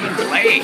Play.